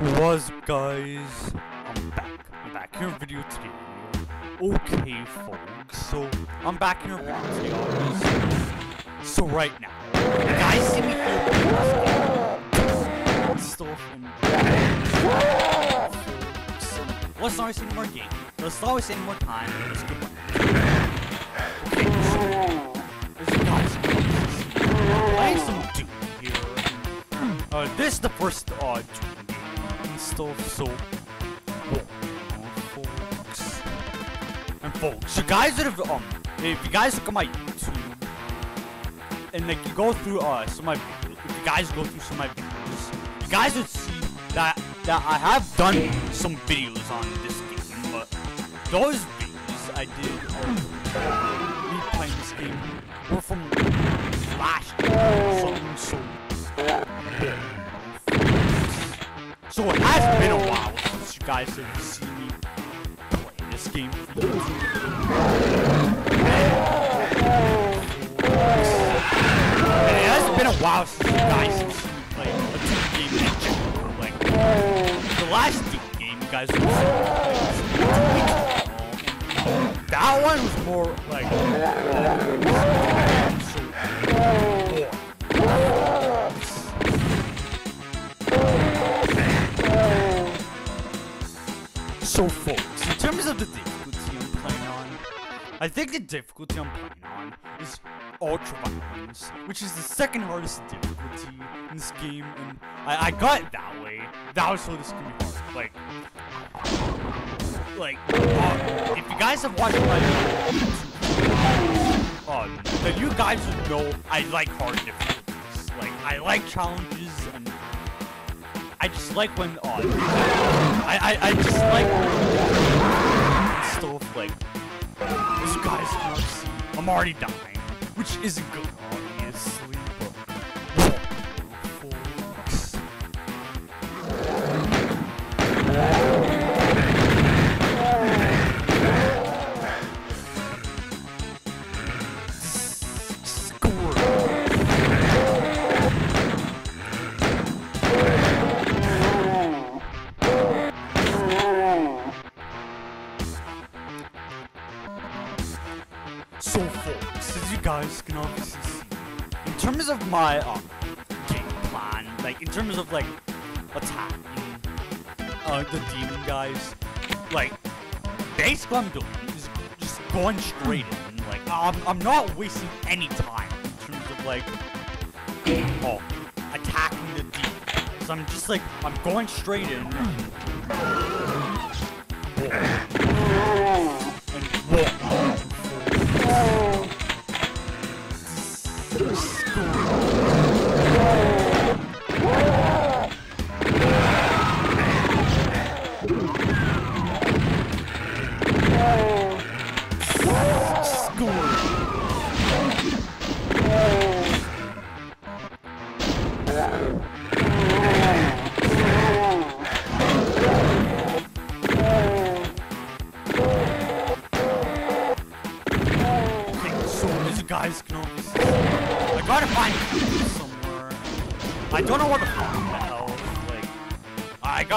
What's up, guys? I'm back. I'm back here in video today. Okay, folks. So I'm back here in video today. obviously. So right now, guys see me here stuff and so let's not waste any more game. Let's not waste any more time. Let's get Okay, so as guys can some Doom here. Uh, this is the first uh Doom game and stuff. So, folks, and folks, you guys that have um, if you guys look at my YouTube and like you go through uh some of my if you guys go through some of my videos, you guys would see that that I have done some videos on this game, but those videos I did of playing this game were from last so. It has been a while since you guys have seen me play this game. for And it has been a while since you guys have seen me play a Doom game in general. Like, the last game you guys were That one was more like. So, folks, in terms of the difficulty I'm playing on, I think the difficulty I'm playing on is Ultra Violence, which is the second hardest difficulty in this game, and I, I got it that way. That was so this could be hard. Like, like, uh, if you guys have watched my um, then you guys would know I like hard difficulties. Like, I like challenges, and I just like when, uh, I, I, I just like stuff like, you guys I'm already dying, which isn't good, in terms of like attacking uh, the demon guys, like basically I'm doing is just going straight in. Like I'm, I'm not wasting any time in terms of like oh attacking the demon guys. I'm just like I'm going straight in. And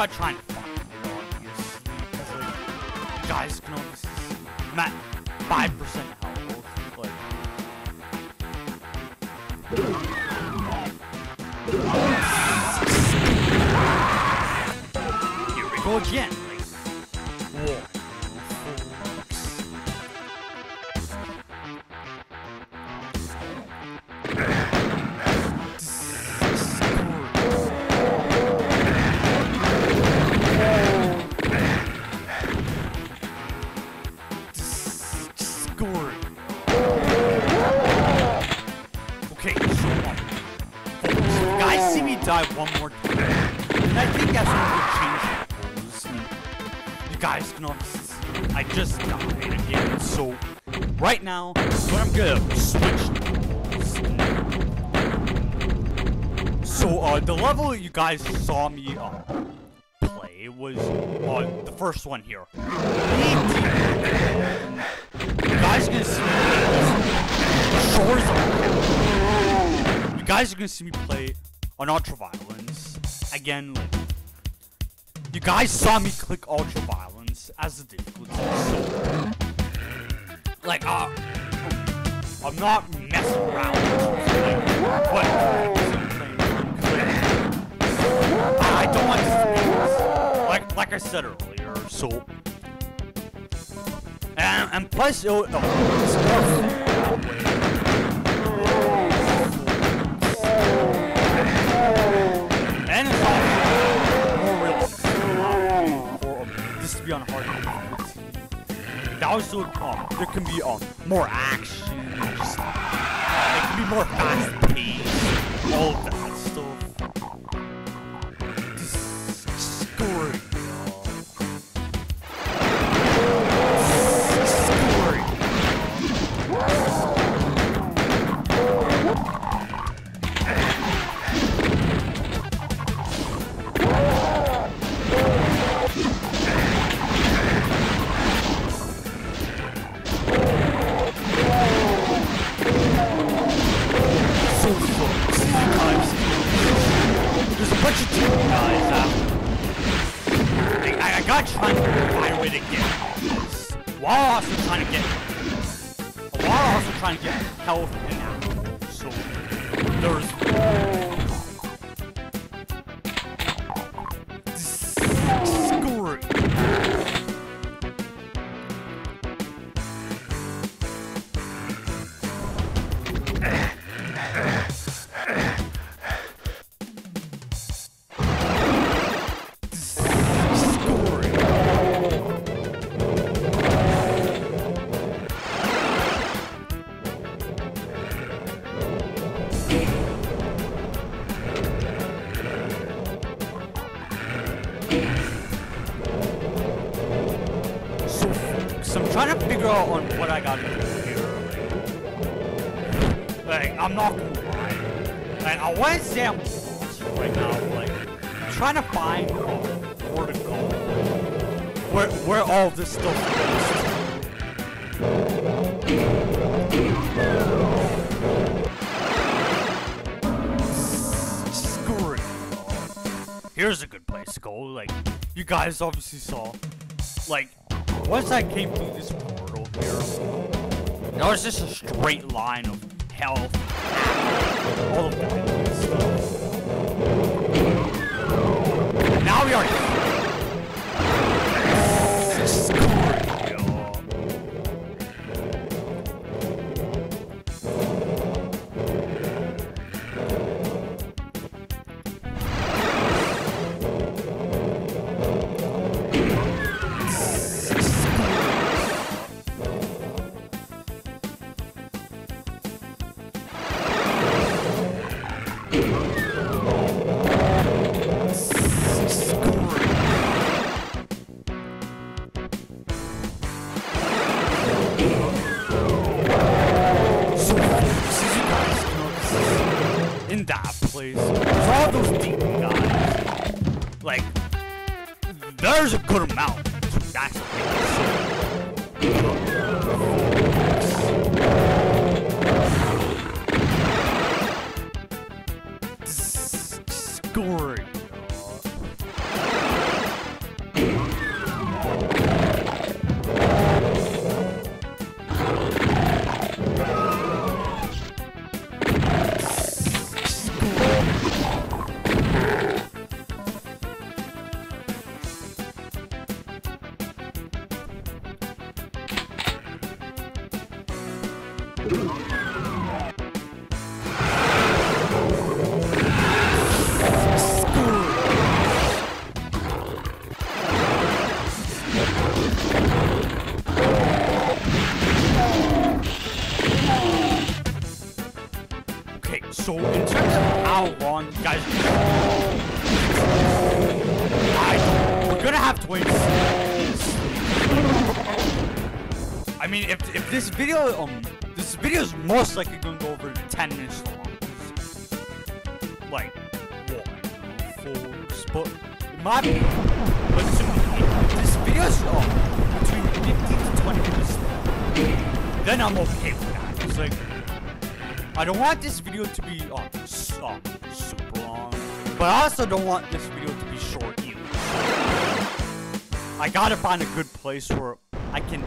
I gotta try and find it, obviously. Because, like, you guys can always see. I'm at 5% health. Like, here we go again. I just died again, so right now, what I'm gonna switch So, uh, the level you guys saw me, uh, play was, uh, the first one here. You guys gonna see me You guys are gonna see me play on Ultra Violence. Again, like, you guys saw me click ultra violence as the. So, like, uh, I'm not messing around. I don't want to like, like I said earlier. So, and, and plus, it, oh, be on hard difficulty. That was so um, there can be um more action, just, uh, it can be more fast paced, all that I, I, I gotta try and find a way to get this. While also trying to get while also trying to get health and ammo. So there's Screw. What I gotta do here. Like, I'm not gonna lie. Like, I I'm lost right now. Like, I'm trying to find where to go. Where, where all this stuff goes. Screw it. Here's a good place to go. Like, you guys obviously saw. Like, once I came through this here, there just a straight line of health, all of that stuff. Now we are a good amount to actually Scoring. So in terms of how long you guys I, we're gonna have to wait. I mean, if, if this video, um, this video is most likely gonna go over 10 minutes long. Like, what? Folks, but be, but to this video is um, between 15 to 20 minutes long. Then I'm okay with that. It's like, I don't want this video to be um, s- um, super long, but I also don't want this video to be short either. I gotta find a good place where I can.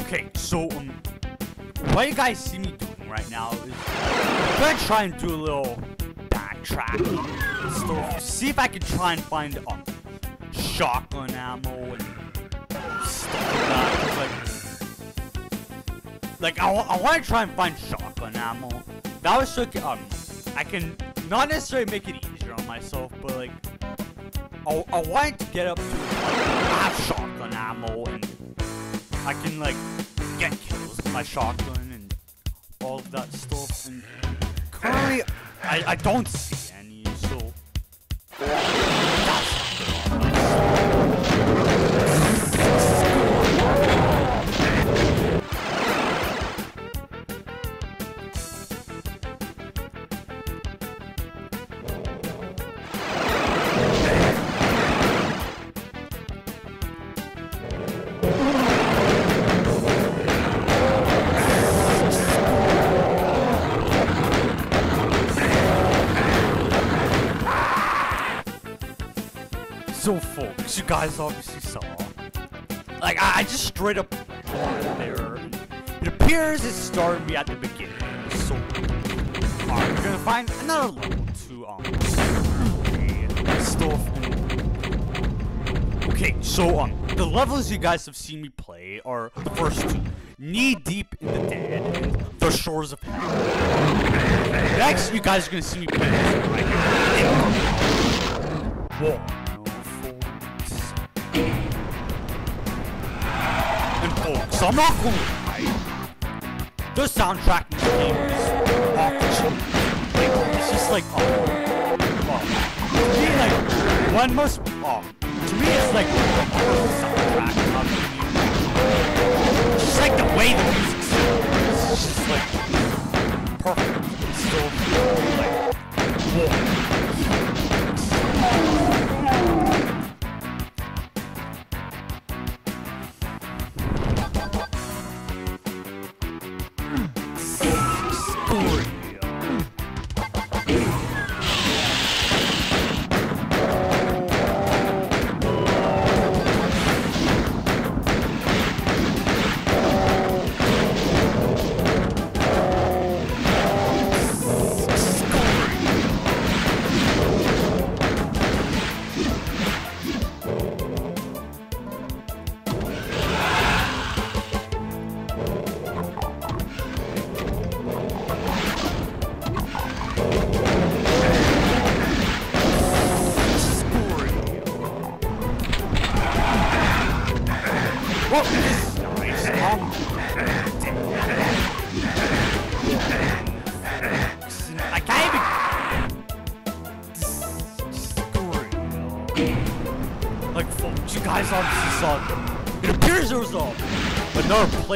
Okay, so um, what you guys see me doing right now is I'm gonna try and do a little backtrack. stuff. See if I can try and find um shotgun ammo and stuff like like, I, I want to try and find shotgun ammo. That was so um I can not necessarily make it easier on myself, but like I, I wanted to get up to like, have shotgun ammo and I can like get kills with my shotgun and all of that stuff. And currently, I, I don't see any, so So, folks, you guys obviously saw. Like, I, I just straight up there. It appears it started me at the beginning. So, alright, we're gonna find another level to, um, stuff. Okay, so, um, the levels you guys have seen me play are the first two Knee Deep in the Dead and The Shores of Hell. Next, you guys are gonna see me play this right. Whoa. And folks, I'm not gonna. The soundtrack is it's just like, oh. To me, like, one must, oh, to me, it's like the perfect soundtrack. It's just like the way the music sounds. It's just like perfect. It's so, like, whoa.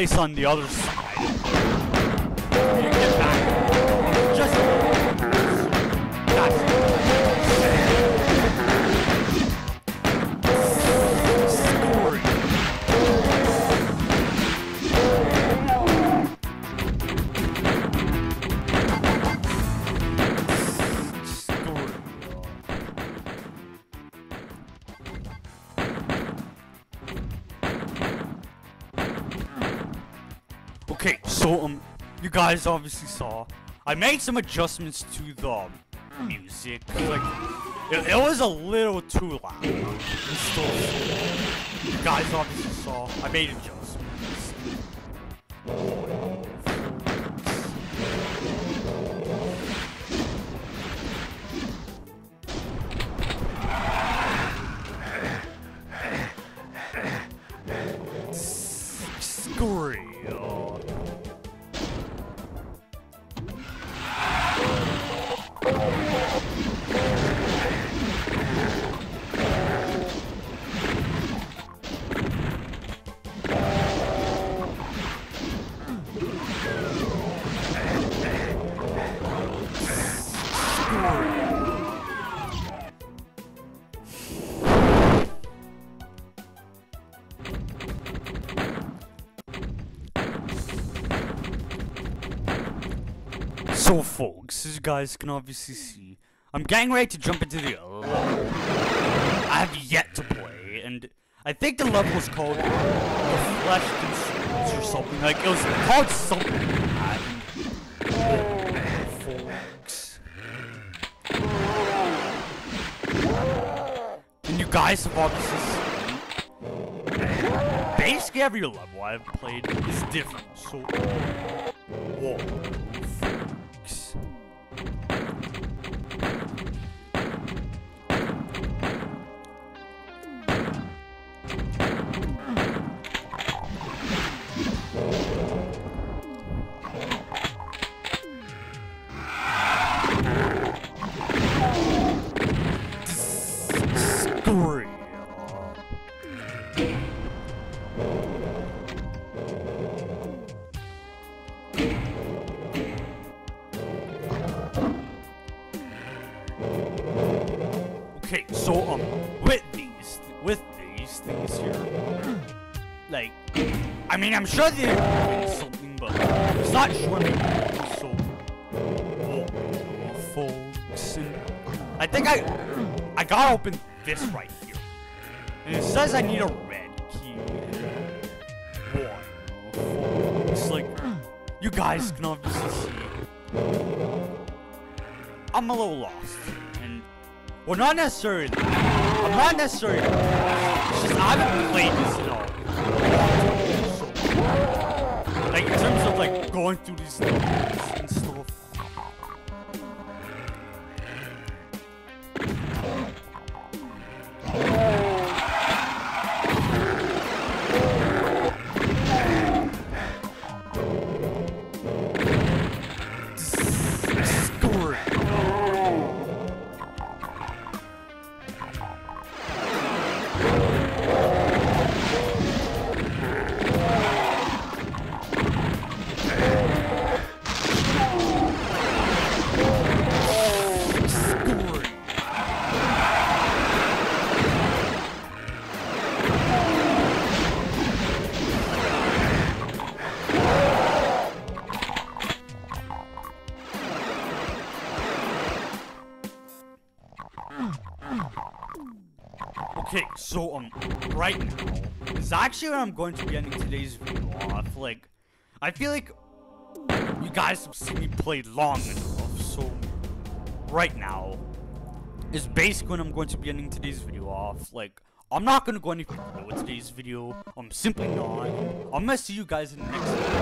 Place on the other side. You get back. Just. That's. Guys obviously saw. I made some adjustments to the music. Like, it, it was a little too loud. Still, you guys obviously saw. I made adjustments. Folks, as you guys can obviously see, I'm getting ready to jump into the level. I have yet to play, and I think the level was called The Flesh Consumes or something. Like, it was called something. And, folks. And you guys have obviously seen. Basically, every level I've played is different, so. Whoa, I'm sure they're doing something, but it's not me. So, oh, folks, and I think I, I gotta open this right here, and it says I need a red key. One, folks, like, you guys can obviously see. I'm a little lost, and well, not necessarily. I'm not necessarily. It's just I haven't played this like in terms of like going through these levels and stuff. So um, right now is actually where I'm going to be ending today's video off. Like, I feel like you guys have seen me play long enough, so right now is basically when I'm going to be ending today's video off. Like, I'm not gonna go any further with today's video. I'm simply not. I'm gonna see you guys in the next video.